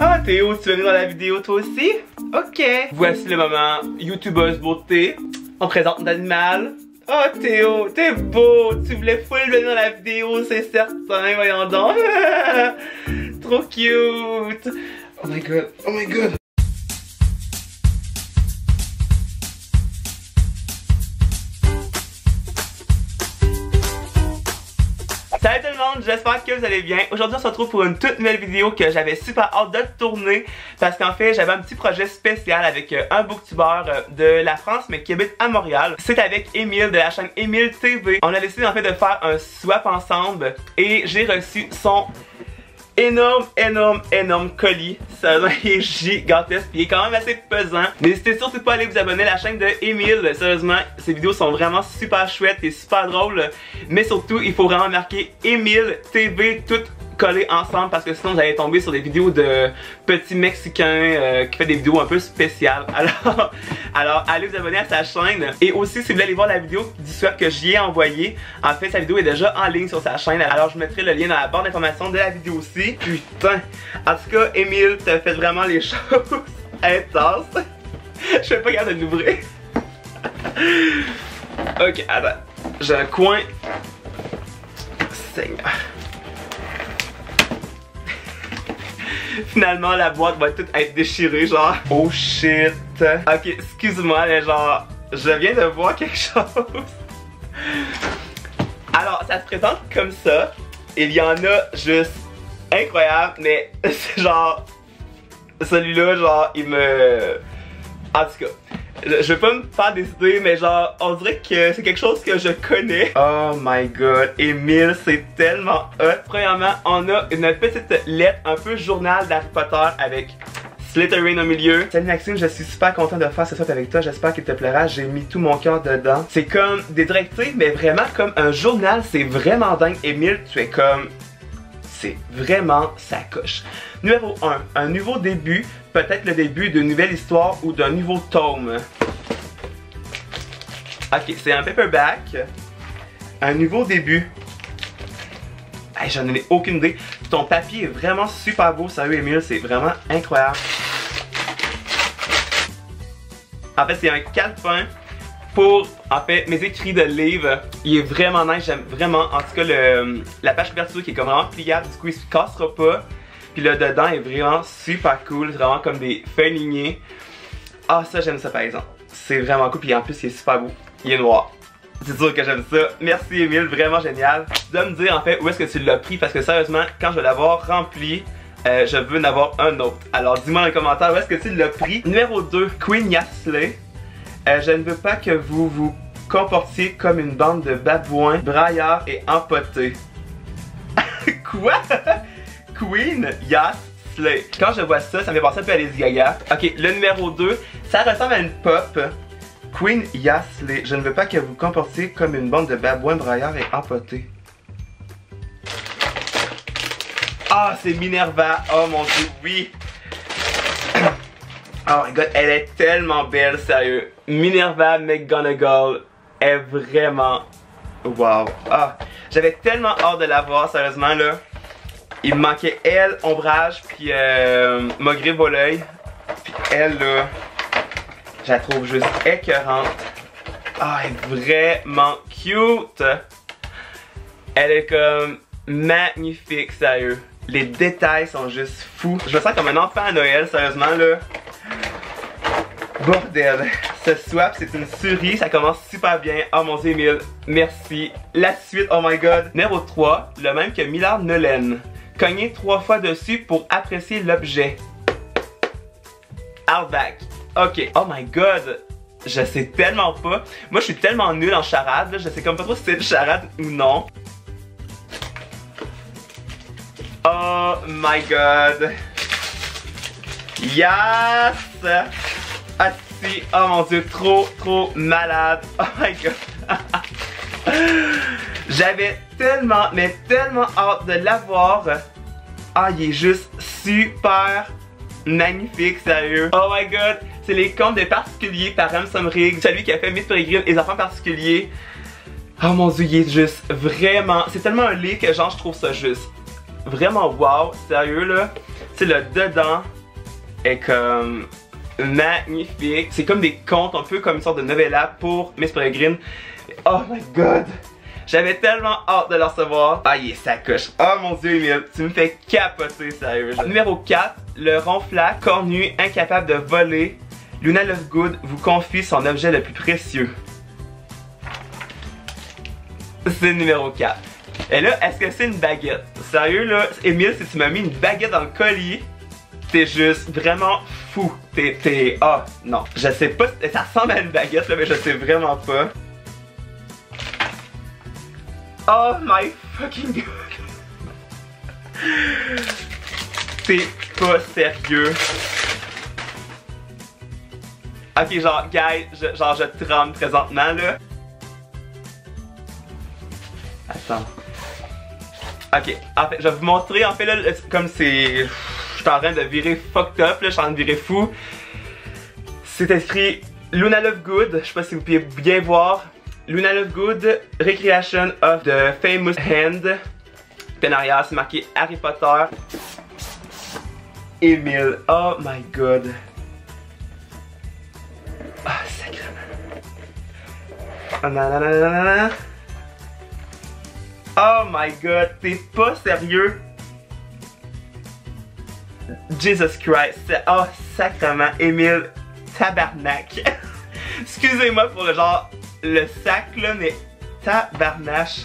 Ah Théo, tu veux venir dans la vidéo toi aussi? Ok. Voici le moment youtubeuse beauté. On présente l'animal. Oh Théo, t'es beau! Tu voulais full venir dans la vidéo, c'est certain, voyons donc! Trop cute! Oh my god, oh my god! Salut tout le monde, j'espère que vous allez bien. Aujourd'hui on se retrouve pour une toute nouvelle vidéo que j'avais super hâte de tourner parce qu'en fait j'avais un petit projet spécial avec euh, un booktuber euh, de la France mais qui habite à Montréal. C'est avec Emile de la chaîne Emile TV. On a décidé en fait de faire un swap ensemble et j'ai reçu son énorme, énorme, énorme colis. Ça est gigantesque il est quand même assez pesant. N'hésitez surtout pas à aller vous abonner à la chaîne de Emile. Sérieusement, ces vidéos sont vraiment super chouettes et super drôles. Mais surtout, il faut vraiment marquer Emile TV tout collés ensemble parce que sinon vous allez tomber sur des vidéos de petits mexicains euh, qui fait des vidéos un peu spéciales. Alors, alors allez vous abonner à sa chaîne. Et aussi si vous voulez aller voir la vidéo du swap que j'y ai envoyé, en fait sa vidéo est déjà en ligne sur sa chaîne. Alors je mettrai le lien dans la barre d'information de la vidéo aussi. Putain! En tout cas, Emile, t'as fait vraiment les choses intenses. je suis pas capable de l'ouvrir. ok, attends. J'ai un coin. Seigneur. Finalement, la boîte va toute être déchirée, genre. Oh shit. Ok, excuse-moi, mais genre, je viens de voir quelque chose. Alors, ça se présente comme ça. Il y en a juste incroyable, mais c'est genre. Celui-là, genre, il me. En tout cas. Je, vais pas me faire décider, mais genre, on dirait que c'est quelque chose que je connais. Oh my god, Emile, c'est tellement hot. Premièrement, on a une petite lettre, un peu journal d'Harry Potter avec Slytherin au milieu. Salut Maxime, je suis super content de faire ce swap avec toi. J'espère qu'il te plaira. J'ai mis tout mon cœur dedans. C'est comme des directives, mais vraiment comme un journal. C'est vraiment dingue. Emile, tu es comme c'est vraiment sa coche. Numéro 1, un nouveau début, peut-être le début d'une nouvelle histoire ou d'un nouveau tome. Ok, c'est un paperback, un nouveau début. Hey, J'en ai aucune idée. Ton papier est vraiment super beau, sérieux Emile, c'est vraiment incroyable. En fait, c'est un calepin pour, en mes écrits de livres. Il est vraiment nice, j'aime vraiment. En tout cas, le, la page couverture qui est comme vraiment pliable, du coup, il se cassera pas. Puis le dedans est vraiment super cool, vraiment comme des feuilles lignées. Ah, ça, j'aime ça par exemple. C'est vraiment cool, puis en plus, il est super beau. Il est noir. C'est sûr que j'aime ça. Merci Emile, vraiment génial. Tu dois me dire en fait où est-ce que tu l'as pris? Parce que sérieusement, quand je vais l'avoir rempli, euh, je veux en avoir un autre. Alors dis-moi dans les commentaires où est-ce que tu l'as pris? Numéro 2, Queen Yasley. Euh, je ne veux pas que vous vous comportiez comme une bande de babouins, braillards et empotés. Quoi? Queen Yas Slay. Quand je vois ça, ça me fait penser un peu à Lady Gaga. Ok, le numéro 2, ça ressemble à une pop. Queen Yasley. Je ne veux pas que vous comportiez comme une bande de babouins, braillards et empotés. Ah, c'est Minerva. Oh mon dieu, oui. Oh my god, elle est tellement belle, sérieux. Minerva McGonagall est vraiment... Wow. Ah, j'avais tellement hâte de la voir, sérieusement, là. Il me manquait elle, ombrage, puis euh, Maugré l'œil. Puis elle, là, je la trouve juste écœurante. Ah, elle est vraiment cute. Elle est comme magnifique, sérieux. Les détails sont juste fous. Je me sens comme un enfant à Noël, sérieusement, là. Bordel, ce swap c'est une souris, ça commence super bien. Oh mon dieu merci. La suite, oh my god. Numéro 3, le même que Millard Nolan. Cogner trois fois dessus pour apprécier l'objet. Hardback. Ok, oh my god. Je sais tellement pas. Moi je suis tellement nul en charade, je sais comme pas trop si c'est une charade ou non. Oh my god. Yes! assis. Oh mon dieu, trop, trop malade. Oh my god. J'avais tellement, mais tellement hâte de l'avoir. Ah, il est juste super magnifique, sérieux. Oh my god, c'est les contes des particuliers par M. Rig, celui qui a fait Miss Peregrine et les enfants particuliers. Oh mon dieu, il est juste vraiment... C'est tellement un lit que genre je trouve ça juste vraiment wow, sérieux là. Sais, le dedans est comme magnifique. C'est comme des contes, un peu comme une sorte de novella pour Miss Peregrine. Oh my god! J'avais tellement hâte de le recevoir. Ah, il est sacoche. Oh mon dieu, Emile, tu me fais capoter, sérieux. Numéro 4, le ronflat, cornu, incapable de voler. Luna Lovegood vous confie son objet le plus précieux. C'est le numéro 4. Et là, est-ce que c'est une baguette? Sérieux, là, Emile, si tu m'as mis une baguette dans le collier, t'es juste vraiment fou. T'es, ah, non. Je sais pas, ça ressemble à une baguette, là, mais je sais vraiment pas. Oh my fucking god. T'es pas sérieux. Ok, genre, guys, je, genre, je tremble présentement, là. Attends. Ok, en fait, je vais vous montrer, en fait, là, comme c'est... Je suis en train de virer fucked up, là, je suis en train de virer fou. C'est écrit Luna Love Good, je sais pas si vous pouvez bien voir. Luna Lovegood, Recreation of the Famous Hand. C'est marqué Harry Potter. Emile, oh my god. Oh my god, t'es pas sérieux? Jesus Christ. Oh, sacrément. Emile, tabarnak. Excusez-moi pour le genre le sac là, mais tabarnache.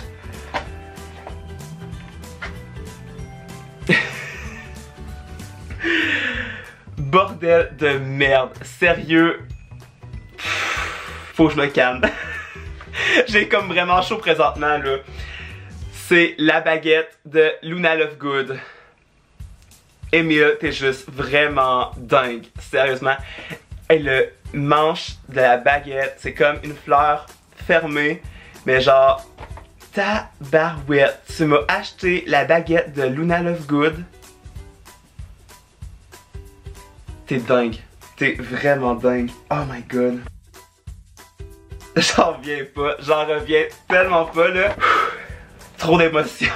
Bordel de merde. Sérieux. Faut que je me calme. J'ai comme vraiment chaud présentement là. C'est la baguette de Luna Lovegood. Emile, t'es juste vraiment dingue. Sérieusement. Et le manche de la baguette, c'est comme une fleur fermée, mais genre, ta barouette, tu m'as acheté la baguette de Luna Lovegood. T'es dingue. T'es vraiment dingue. Oh my god. J'en reviens pas. J'en reviens tellement pas là. Trop d'émotions.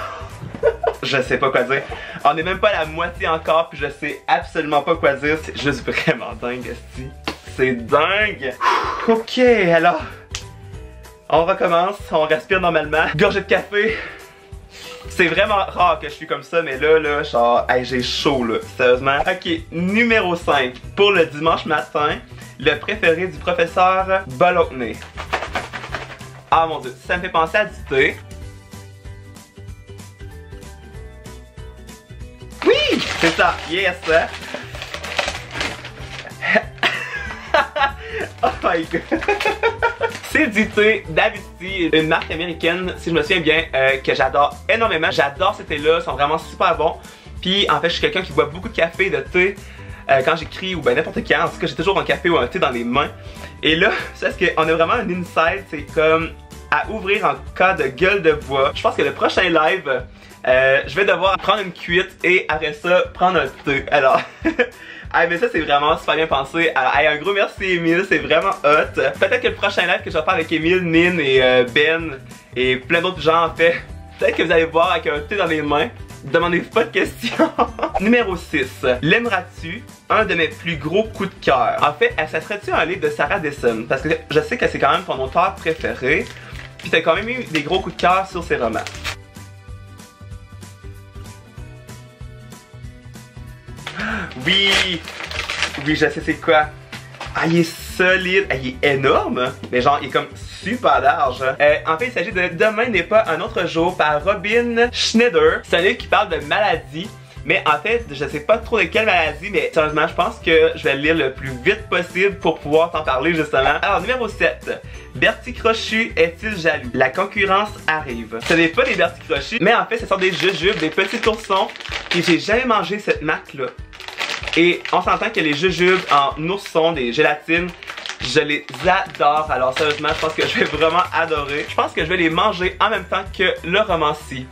je sais pas quoi dire. On est même pas à la moitié encore, puis je sais absolument pas quoi dire. C'est juste vraiment dingue. C'est dingue. Ok, alors. On recommence, on respire normalement. Gorgée de café. C'est vraiment rare que je suis comme ça, mais là, là, genre, j'ai chaud, là, sérieusement. Ok, numéro 5. Pour le dimanche matin, le préféré du professeur Bologna. Ah mon dieu, ça me fait penser à du thé. C'est ça, yes! oh my god! C'est du thé d'Avicii, une marque américaine, si je me souviens bien, euh, que j'adore énormément. J'adore ces thés-là, ils sont vraiment super bons. Puis en fait, je suis quelqu'un qui boit beaucoup de café, de thé. Euh, quand j'écris ou ben n'importe quand, en tout cas j'ai toujours un café ou un thé dans les mains. Et là, c'est ce qu'on a vraiment un insight, c'est comme à ouvrir en cas de gueule de bois. Je pense que le prochain live, euh, je vais devoir prendre une cuite et après ça, prendre un thé. Alors, ah mais ça c'est vraiment super bien pensé. Alors, un gros merci Emile, c'est vraiment hot. Peut-être que le prochain live que je vais faire avec Emile, Min et euh, Ben et plein d'autres gens en fait, peut-être que vous allez voir avec un thé dans les mains. Demandez-vous pas de questions. Numéro 6. L'aimeras-tu? Un de mes plus gros coups de cœur. En fait, ça serait-tu un livre de Sarah Desson? Parce que je sais que c'est quand même ton auteur préféré. Puis t'as quand même eu des gros coups de cœur sur ses romans. Oui! Oui, je sais c'est quoi. Ah, il solide. Il est énorme. Mais genre, il est comme super large. Euh, en fait, il s'agit de Demain n'est pas un autre jour par Robin Schneider. C'est un livre qui parle de maladie. Mais en fait, je sais pas trop de quelle maladie, mais sérieusement, je pense que je vais le lire le plus vite possible pour pouvoir t'en parler justement. Alors, numéro 7. Bertie Crochu est-il jaloux? La concurrence arrive. Ce n'est pas des Bertie Crochu, mais en fait, ce sont des jujubes, des petits oursons. Et j'ai jamais mangé cette marque-là. Et on s'entend que les jujubes en ourson, des gélatines, je les adore. Alors sérieusement, je pense que je vais vraiment adorer. Je pense que je vais les manger en même temps que le romancier.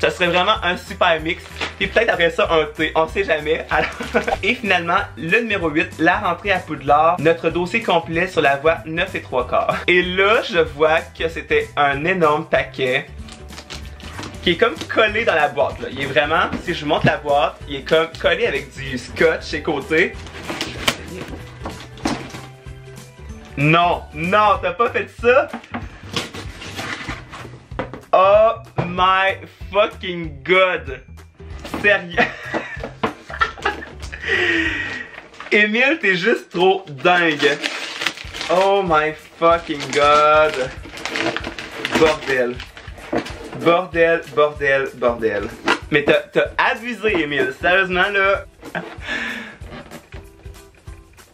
Ça serait vraiment un super mix. Et peut-être après ça, un thé. On sait jamais. Et finalement, le numéro 8, la rentrée à Poudlard. Notre dossier complet sur la voie 9 et 3 quarts. Et là, je vois que c'était un énorme paquet. Qui est comme collé dans la boîte là. Il est vraiment, si je vous montre la boîte, il est comme collé avec du scotch chez côté. Non, non, t'as pas fait ça? Oh my fucking god. Sérieux. Emile, t'es juste trop dingue. Oh my fucking god. Bordel. Bordel, bordel, bordel. Mais t'as abusé, Emile. Sérieusement, là.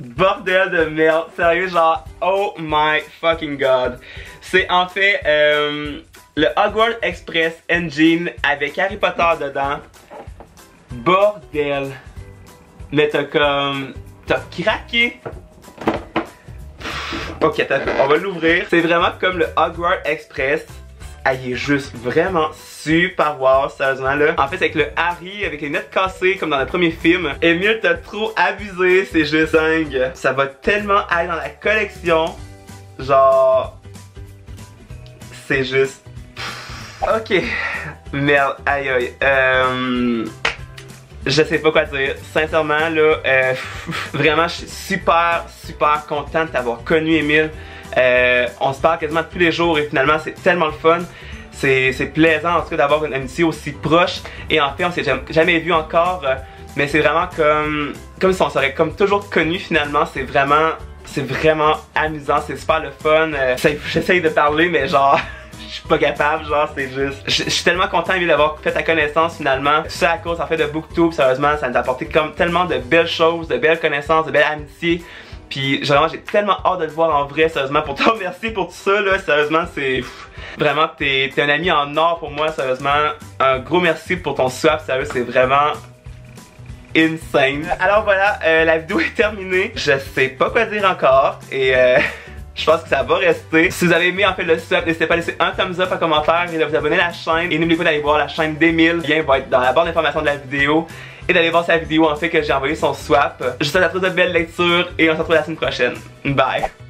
Bordel de merde. Sérieux, genre, oh my fucking god. C'est en fait euh, le Hogwarts Express Engine avec Harry Potter dedans. Bordel. Mais t'as comme. T'as craqué. Ok, on va l'ouvrir. C'est vraiment comme le Hogwarts Express. Ah, il est juste vraiment super wow, sérieusement là. En fait, avec le Harry, avec les notes cassées, comme dans le premier film. Emile, t'as trop abusé, c'est juste dingue. Ça va tellement aller dans la collection. Genre... C'est juste... Ok. Merde, aïe aïe. Euh... Je sais pas quoi dire. Sincèrement, là, euh, vraiment, je suis super, super content de t'avoir connu, Emile. Euh, on se parle quasiment tous les jours et finalement, c'est tellement le fun. C'est plaisant, en tout cas, d'avoir une amitié aussi proche. Et en fait, on s'est jamais, vu encore. Euh, mais c'est vraiment comme, comme si on serait comme toujours connu finalement. C'est vraiment, c'est vraiment amusant. C'est super le fun. Euh, J'essaye de parler, mais genre... je suis pas capable, genre c'est juste. Je suis tellement content d'avoir fait ta connaissance finalement. Tout ça à cause en fait de BookTube, sérieusement, ça nous a apporté comme tellement de belles choses, de belles connaissances, de belles amitiés. Puis vraiment j'ai tellement hâte de te voir en vrai, sérieusement, pour te remercier pour tout ça là, sérieusement c'est. Vraiment t'es un ami en or pour moi, sérieusement. Un gros merci pour ton swap, sérieux, c'est vraiment insane. Alors voilà, euh, la vidéo est terminée. Je sais pas quoi dire encore et euh, je pense que ça va rester. Si vous avez aimé en fait le swap, n'hésitez pas à laisser un thumbs up en commentaire et de vous abonner à la chaîne. Et n'oubliez pas d'aller voir la chaîne d'Emile. Le lien va être dans la barre d'information de la vidéo. Et d'aller voir sa vidéo en fait que j'ai envoyé son swap. Je vous souhaite à tous de belles lectures et on se retrouve la semaine prochaine. Bye!